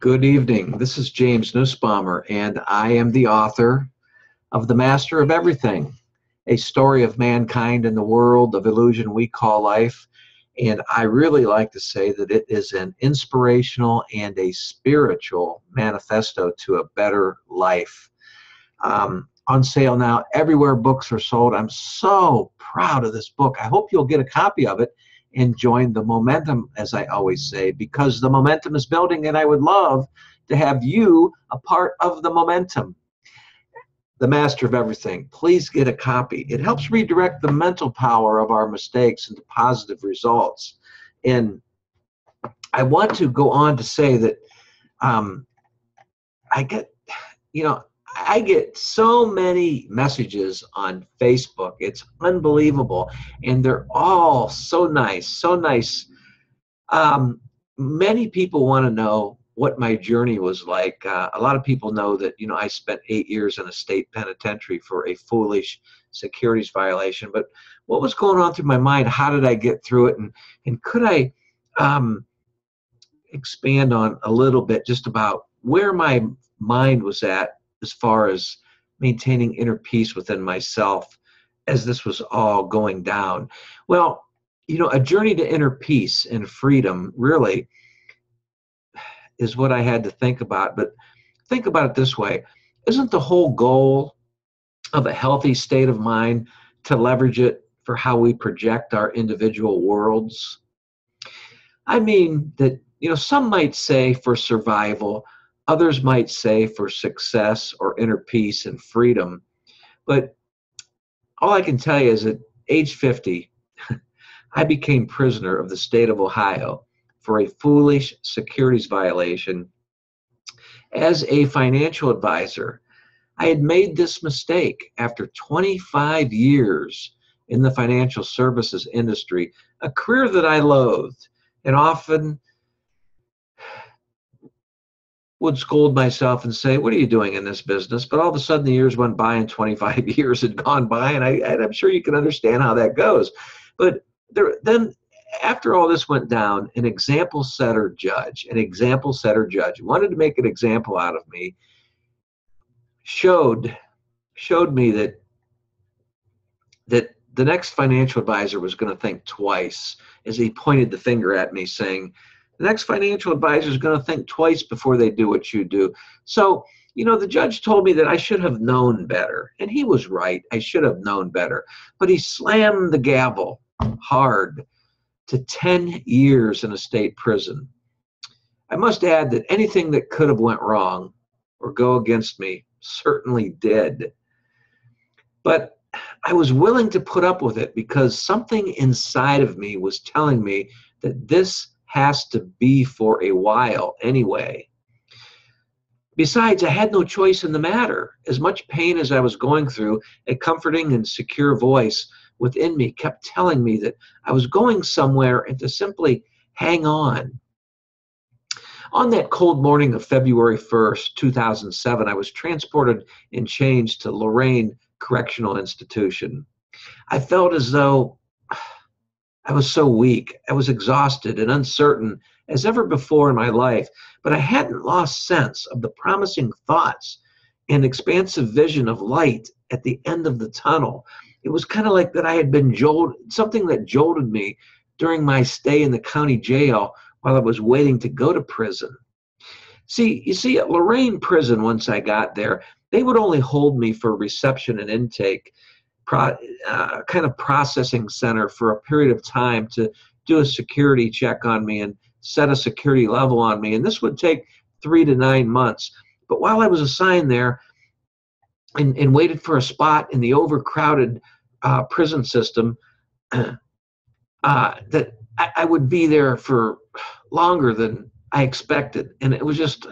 Good evening. This is James Nussbaumer, and I am the author of The Master of Everything, a story of mankind in the world of illusion we call life. And I really like to say that it is an inspirational and a spiritual manifesto to a better life. Um, on sale now everywhere books are sold. I'm so proud of this book. I hope you'll get a copy of it and join the momentum, as I always say, because the momentum is building, and I would love to have you a part of the momentum. The Master of Everything. Please get a copy. It helps redirect the mental power of our mistakes into positive results. And I want to go on to say that um, I get, you know, I get so many messages on Facebook. It's unbelievable. And they're all so nice, so nice. Um, many people want to know what my journey was like. Uh, a lot of people know that, you know, I spent eight years in a state penitentiary for a foolish securities violation. But what was going on through my mind? How did I get through it? And, and could I um, expand on a little bit just about where my mind was at as far as maintaining inner peace within myself as this was all going down. Well, you know, a journey to inner peace and freedom really is what I had to think about. But think about it this way isn't the whole goal of a healthy state of mind to leverage it for how we project our individual worlds? I mean, that, you know, some might say for survival, Others might say for success or inner peace and freedom. But all I can tell you is at age 50, I became prisoner of the state of Ohio for a foolish securities violation. As a financial advisor, I had made this mistake after 25 years in the financial services industry, a career that I loathed and often would scold myself and say, What are you doing in this business? But all of a sudden, the years went by and 25 years had gone by, and, I, and I'm sure you can understand how that goes. But there, then, after all this went down, an example setter judge, an example setter judge, wanted to make an example out of me, showed showed me that that the next financial advisor was going to think twice as he pointed the finger at me, saying, the next financial advisor is going to think twice before they do what you do. So, you know, the judge told me that I should have known better. And he was right. I should have known better. But he slammed the gavel hard to 10 years in a state prison. I must add that anything that could have went wrong or go against me certainly did. But I was willing to put up with it because something inside of me was telling me that this has to be for a while anyway. Besides, I had no choice in the matter. As much pain as I was going through, a comforting and secure voice within me kept telling me that I was going somewhere and to simply hang on. On that cold morning of February 1st, 2007, I was transported in chains to Lorain Correctional Institution. I felt as though I was so weak. I was exhausted and uncertain as ever before in my life, but I hadn't lost sense of the promising thoughts and expansive vision of light at the end of the tunnel. It was kind of like that I had been jolted, something that jolted me during my stay in the county jail while I was waiting to go to prison. See, you see, at Lorain Prison, once I got there, they would only hold me for reception and intake pro, uh, kind of processing center for a period of time to do a security check on me and set a security level on me. And this would take three to nine months. But while I was assigned there and, and waited for a spot in the overcrowded uh, prison system, uh, that I, I would be there for longer than I expected. And it was just,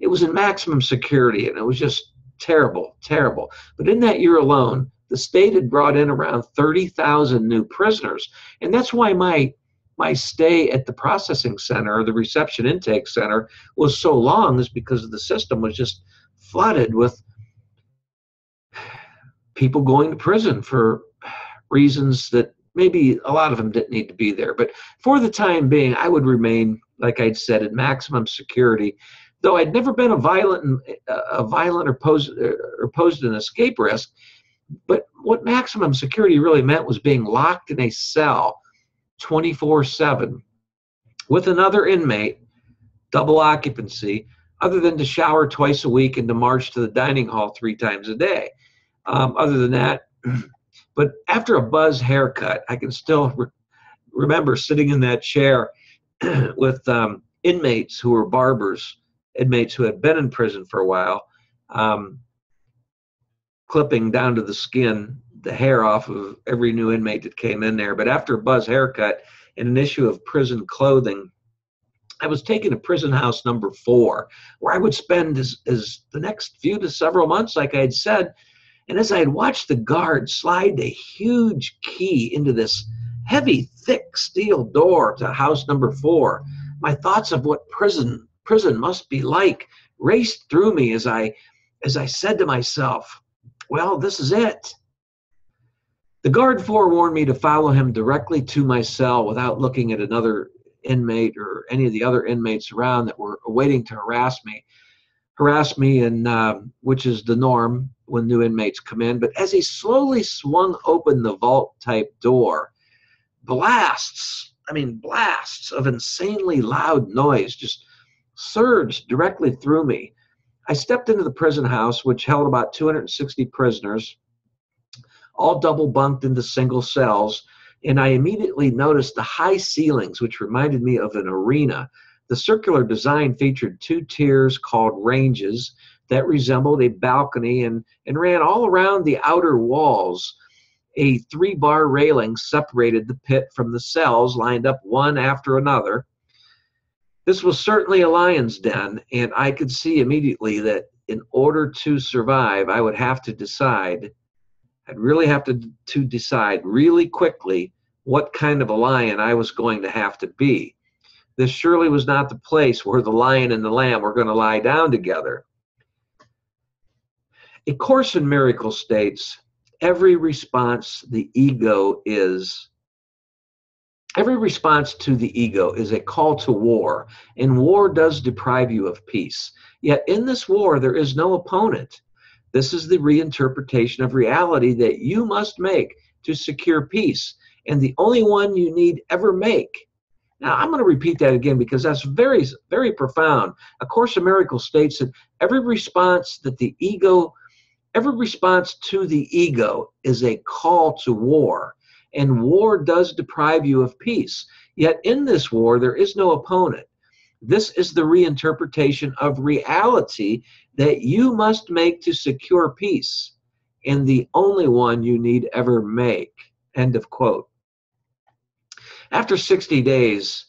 it was in maximum security and it was just terrible, terrible. But in that year alone, the state had brought in around 30,000 new prisoners. And that's why my my stay at the processing center, the reception intake center, was so long, is because the system was just flooded with people going to prison for reasons that maybe a lot of them didn't need to be there. But for the time being, I would remain, like I'd said, in maximum security. Though I'd never been a violent, a violent or posed, or posed an escape risk, but what maximum security really meant was being locked in a cell 24 7 with another inmate, double occupancy, other than to shower twice a week and to march to the dining hall three times a day. Um, other than that, but after a buzz haircut, I can still re- remember sitting in that chair with um, inmates who were barbers, inmates who had been in prison for a while, um, clipping down to the skin the hair off of every new inmate that came in there. But after a buzz haircut and an issue of prison clothing, I was taken to prison house number four, where I would spend as, as the next few to several months, like I had said. And as I had watched the guard slide a huge key into this heavy, thick steel door to house number four, my thoughts of what prison prison must be like raced through me as I as I said to myself, well, this is it. The guard forewarned me to follow him directly to my cell without looking at another inmate or any of the other inmates around that were waiting to harass me. Harass me, and uh, which is the norm when new inmates come in. But as he slowly swung open the vault type door, blasts, I mean, blasts of insanely loud noise just surged directly through me. I stepped into the prison house, which held about 260 prisoners, all double bunked into single cells, and I immediately noticed the high ceilings, which reminded me of an arena. The circular design featured two tiers called ranges that resembled a balcony and, and ran all around the outer walls. A three bar railing separated the pit from the cells, lined up one after another. This was certainly a lion's den, and I could see immediately that in order to survive, I would have to decide I'd really have to, to decide really quickly what kind of a lion I was going to have to be. This surely was not the place where the lion and the lamb were going to lie down together. A Course in Miracles states every response the ego is every response to the ego is a call to war and war does deprive you of peace yet in this war there is no opponent this is the reinterpretation of reality that you must make to secure peace, and the only one you need ever make. Now, I'm going to repeat that again because that's very, very profound. A Course in Miracles states that every response that the ego, every response to the ego is a call to war, and war does deprive you of peace. Yet in this war, there is no opponent. This is the reinterpretation of reality that you must make to secure peace, and the only one you need ever make. End of quote. After 60 days,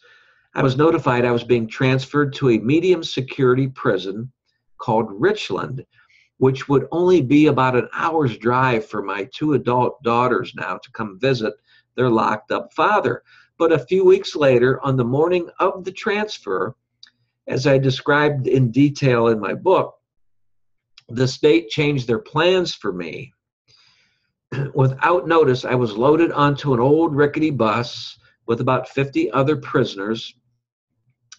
I was notified I was being transferred to a medium security prison called Richland, which would only be about an hour's drive for my two adult daughters now to come visit their locked up father. But a few weeks later, on the morning of the transfer, as I described in detail in my book, the state changed their plans for me. Without notice, I was loaded onto an old rickety bus with about 50 other prisoners,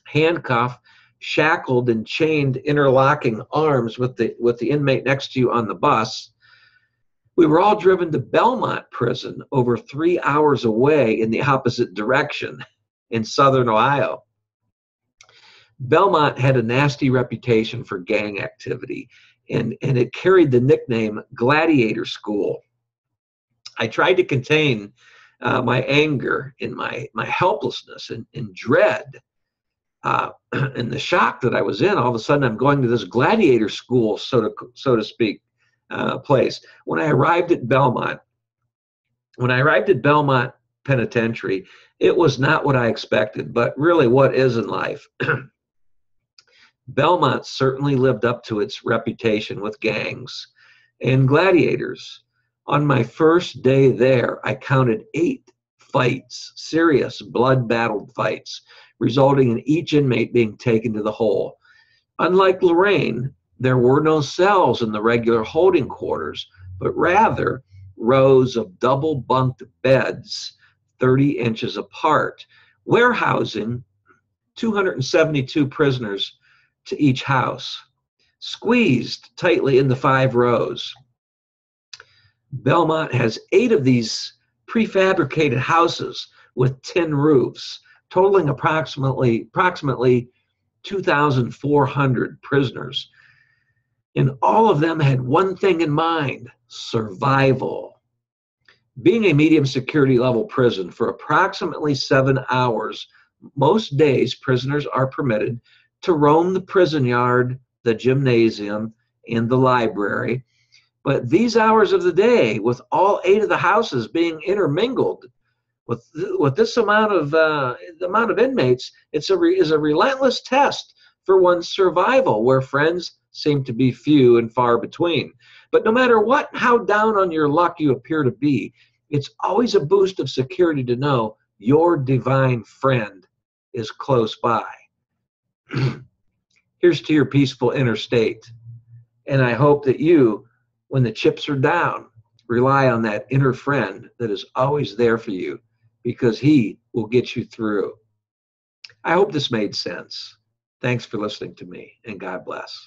handcuffed, shackled, and chained, interlocking arms with the, with the inmate next to you on the bus. We were all driven to Belmont Prison, over three hours away in the opposite direction in southern Ohio. Belmont had a nasty reputation for gang activity, and, and it carried the nickname Gladiator School. I tried to contain uh, my anger and my, my helplessness and, and dread uh, and the shock that I was in. All of a sudden, I'm going to this gladiator school, so to, so to speak, uh, place. When I arrived at Belmont, when I arrived at Belmont Penitentiary, it was not what I expected, but really what is in life. Belmont certainly lived up to its reputation with gangs and gladiators. On my first day there, I counted eight fights, serious blood battled fights, resulting in each inmate being taken to the hole. Unlike Lorain, there were no cells in the regular holding quarters, but rather rows of double bunked beds 30 inches apart, warehousing 272 prisoners to each house, squeezed tightly in the five rows. Belmont has eight of these prefabricated houses with tin roofs, totaling approximately approximately 2,400 prisoners. And all of them had one thing in mind survival. Being a medium security level prison for approximately seven hours, most days prisoners are permitted to roam the prison yard, the gymnasium, and the library. But these hours of the day, with all eight of the houses being intermingled, with with this amount of uh, the amount of inmates, it's a re, is a relentless test for one's survival, where friends seem to be few and far between. But no matter what, how down on your luck you appear to be, it's always a boost of security to know your divine friend is close by. Here's to your peaceful inner state. And I hope that you, when the chips are down, rely on that inner friend that is always there for you because he will get you through. I hope this made sense. Thanks for listening to me, and God bless.